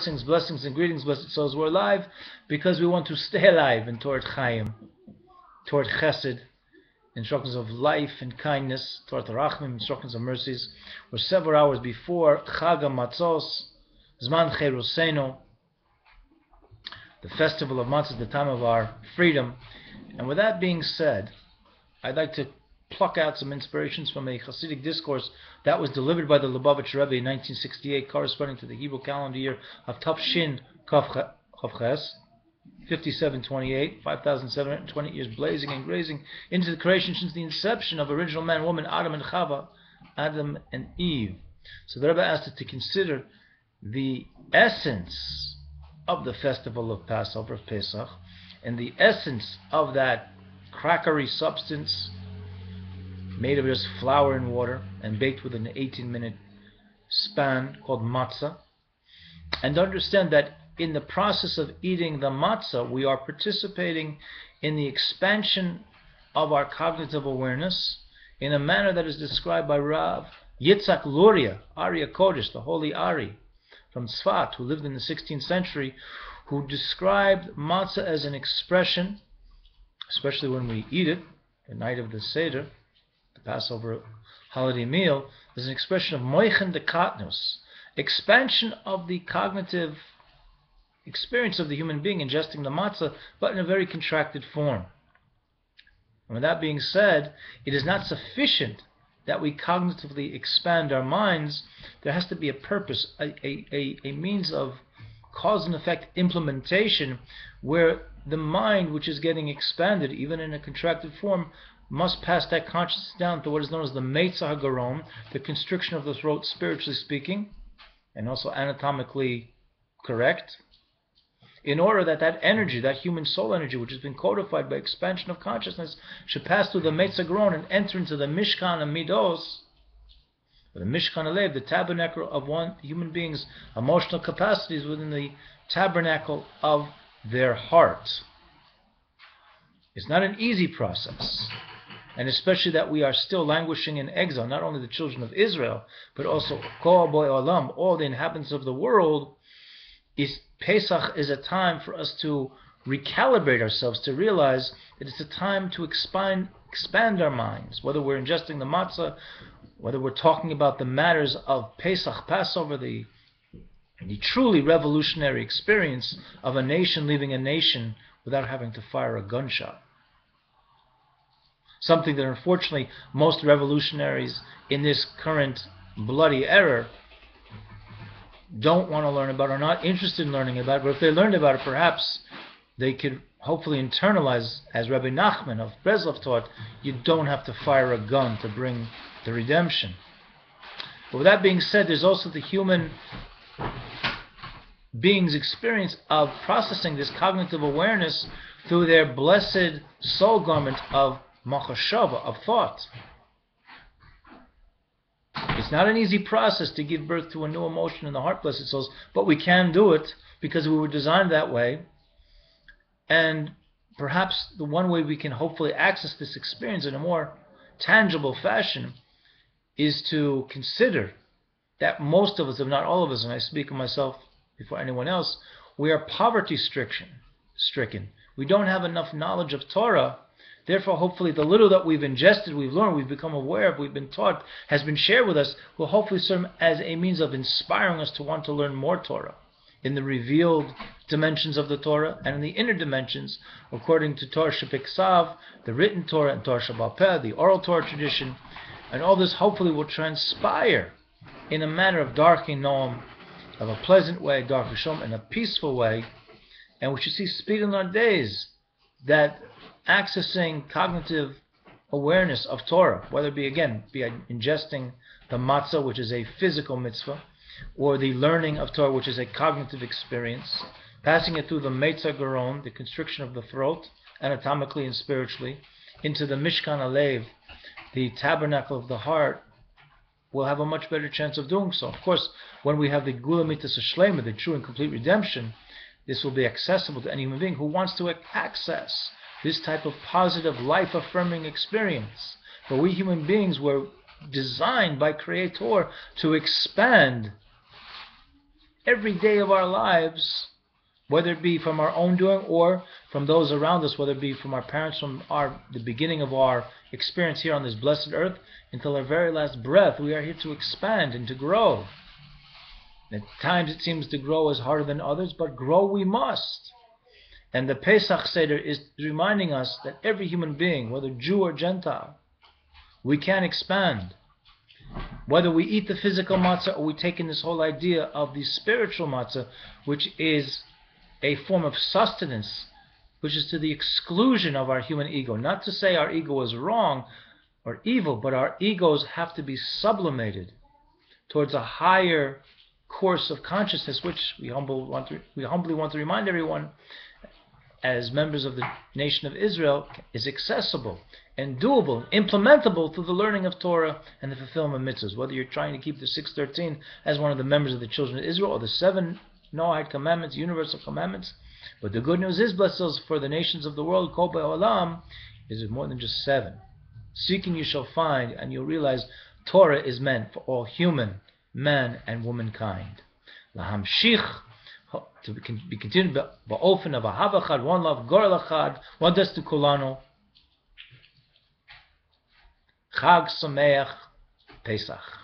blessings, blessings and greetings, blessed souls. We're alive because we want to stay alive in toward Chaim, toward Chesed, instructions of life and kindness, toward Rachamim, instructions of mercies. We're several hours before Chag Matzos, Zman Cheruseno, the festival of Matzos, the time of our freedom. And with that being said, I'd like to pluck out some inspirations from a Hasidic discourse that was delivered by the Lubavitch Rebbe in 1968, corresponding to the Hebrew calendar year of Tafshin Chavches, 5728, 5,720 years blazing and grazing into the creation since the inception of original man, woman, Adam and Chava, Adam and Eve. So the Rebbe asked us to consider the essence of the festival of Passover, of Pesach, and the essence of that crackery substance made of just flour and water and baked within an 18 minute span called matzah. And understand that in the process of eating the matzah, we are participating in the expansion of our cognitive awareness in a manner that is described by Rav Yitzhak Luria, Ari Kodesh, the holy Ari from Tzfat, who lived in the 16th century, who described matzah as an expression, especially when we eat it, the night of the Seder, the Passover holiday meal, is an expression of moichen de katnus, expansion of the cognitive experience of the human being ingesting the matzah, but in a very contracted form. And with that being said, it is not sufficient that we cognitively expand our minds. There has to be a purpose, a, a, a, a means of cause and effect implementation where the mind, which is getting expanded, even in a contracted form, must pass that consciousness down to what is known as the Meitzah Garon, the constriction of the throat, spiritually speaking, and also anatomically correct, in order that that energy, that human soul energy, which has been codified by expansion of consciousness, should pass through the Meitzah Garon and enter into the Mishkan and Midos, the Mishkan Alev, the tabernacle of one human being's emotional capacities within the tabernacle of their heart. It's not an easy process and especially that we are still languishing in exile, not only the children of Israel, but also all the inhabitants of the world, is Pesach is a time for us to recalibrate ourselves, to realize that it's a time to expand expand our minds, whether we're ingesting the matzah, whether we're talking about the matters of Pesach, Passover, the the truly revolutionary experience of a nation leaving a nation without having to fire a gunshot something that unfortunately most revolutionaries in this current bloody era don't want to learn about or not interested in learning about. But if they learned about it, perhaps they could hopefully internalize, as Rabbi Nachman of Breslov taught, you don't have to fire a gun to bring the redemption. But with that being said, there's also the human being's experience of processing this cognitive awareness through their blessed soul garment of machashava, of thought. It's not an easy process to give birth to a new emotion in the heart, blessed souls, but we can do it because we were designed that way. And perhaps the one way we can hopefully access this experience in a more tangible fashion is to consider that most of us, if not all of us, and I speak of myself before anyone else, we are poverty stricken. Stricken. We don't have enough knowledge of Torah Therefore, hopefully, the little that we've ingested, we've learned, we've become aware of, we've been taught, has been shared with us, will hopefully serve as a means of inspiring us to want to learn more Torah in the revealed dimensions of the Torah and in the inner dimensions, according to Torah Shepiksav, the written Torah, and Torah Shabbat, the oral Torah tradition. And all this hopefully will transpire in a manner of darkening Noam, of a pleasant way, darkei shalom, in a peaceful way. And we should see speed in our days that accessing cognitive awareness of Torah, whether it be again be ingesting the matzah, which is a physical mitzvah, or the learning of Torah, which is a cognitive experience, passing it through the Meitzah Garon, the constriction of the throat, anatomically and spiritually, into the Mishkan Alev, the tabernacle of the heart, will have a much better chance of doing so. Of course, when we have the Geulah Amitis Shleimah, the true and complete redemption, this will be accessible to any human being who wants to access this type of positive, life affirming experience. For we human beings were designed by Creator to expand every day of our lives, whether it be from our own doing or from those around us, whether it be from our parents, from our the beginning of our experience here on this blessed earth until our very last breath, we are here to expand and to grow. At times it seems to grow is harder than others, but grow we must. And the Pesach Seder is reminding us that every human being, whether Jew or Gentile, we can expand. Whether we eat the physical matzah or we take in this whole idea of the spiritual matzah, which is a form of sustenance, which is to the exclusion of our human ego. Not to say our ego is wrong or evil, but our egos have to be sublimated towards a higher course of consciousness, which we, humble want to, we humbly want to remind everyone, as members of the nation of Israel, is accessible and doable, implementable through the learning of Torah and the fulfillment of mitzvahs. Whether you're trying to keep the 613 as one of the members of the children of Israel or the seven Noahide commandments, universal commandments. But the good news is, blessed for the nations of the world, Kol Olam, is more than just seven. Seeking you shall find, and you'll realize Torah is meant for all human, man, and womankind. Lahamshich, to be continued ba'ofen of ahavachad, one love, gorlachad, one does to kulano. Chag Sameach Pesach.